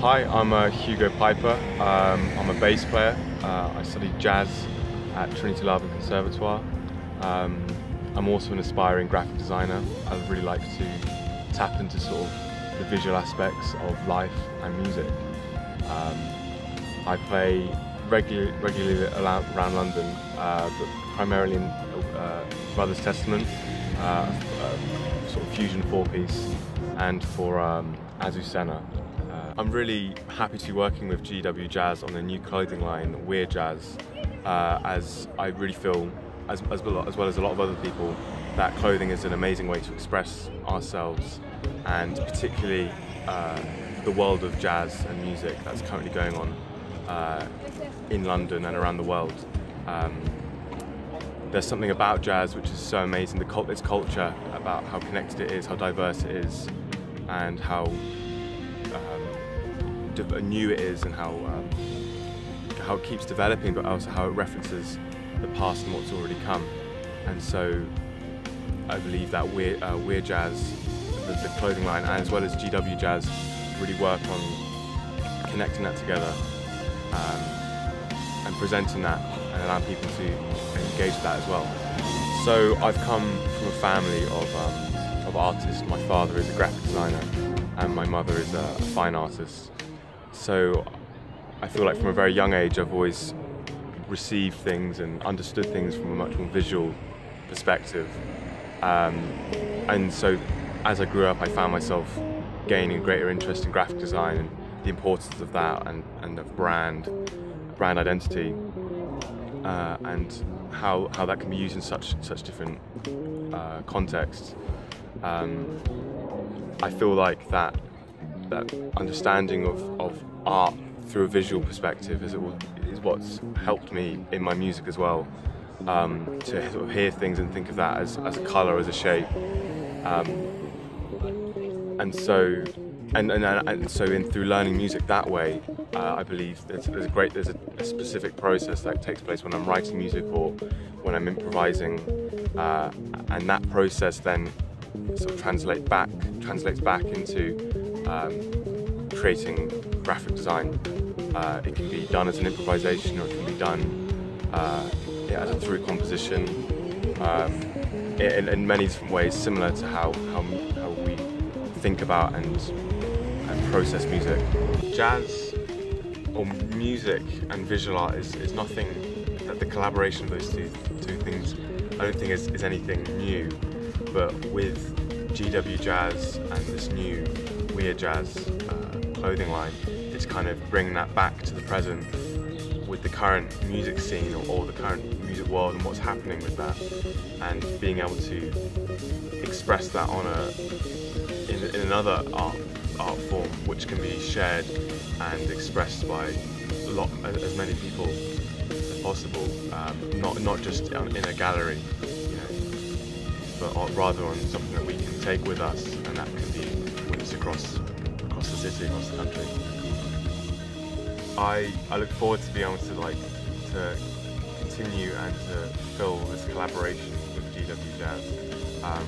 Hi, I'm uh, Hugo Piper. Um, I'm a bass player. Uh, I study jazz at Trinity Laban Conservatoire. Um, I'm also an aspiring graphic designer. I really like to tap into sort of the visual aspects of life and music. Um, I play regular, regularly around, London, uh, but primarily in uh, Brothers Testament, uh, sort of fusion four-piece, and for um, Azucena. I'm really happy to be working with GW Jazz on the new clothing line, We're Jazz, uh, as I really feel, as, as, well, as well as a lot of other people, that clothing is an amazing way to express ourselves and particularly uh, the world of jazz and music that's currently going on uh, in London and around the world. Um, there's something about jazz which is so amazing, the cult, its culture, about how connected it is, how diverse it is, and how um, new it is, and how um, how it keeps developing, but also how it references the past and what's already come. And so, I believe that we're, uh, we're jazz, the, the clothing line, as well as GW Jazz, really work on connecting that together um, and presenting that and allowing people to engage with that as well. So I've come from a family of, um, of artists. My father is a graphic designer and my mother is a, a fine artist. So I feel like from a very young age I've always received things and understood things from a much more visual perspective. Um, and so as I grew up I found myself gaining a greater interest in graphic design and the importance of that and, and of brand, brand identity, uh, and how, how that can be used in such such different uh, contexts. Um, I feel like that that understanding of, of art through a visual perspective is, is what's helped me in my music as well. Um, to sort of hear things and think of that as, as a colour, as a shape. Um, and so and, and, and so in through learning music that way, uh, I believe there's, there's, a great there's a, a, specific process that takes place when I'm writing music or when I'm improvising, uh, and that process then sort of translate back translates back into um, creating graphic design. Uh, it can be done as an improvisation, or it can be done uh, yeah, as a through composition. Um, in, in, many different ways, similar to how, how, how we think about and and process music. Jazz or music and visual art is, is nothing that the collaboration of those two, two things I don't think is, is anything new but with GW Jazz and this new We're Jazz uh, clothing line it's kind of bringing that back to the present with the current music scene or, or the current music world and what's happening with that and being able to express that on a in, in another art art form which can be shared and expressed by a lot, as many people as possible, um, not not just in a gallery, you know, but rather on something that we can take with us, and that can be across across the city, across the country. I I look forward to being able to like to continue and to fill this collaboration with GW Jazz, um,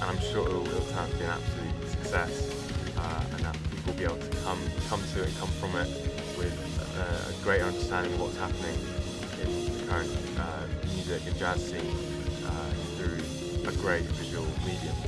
and I'm sure it will, it will turn out to be an absolute success uh, and that people will be able to come come to it and come from it with a greater understanding of what's happening in the current uh, music and jazz scene uh, through a great visual medium.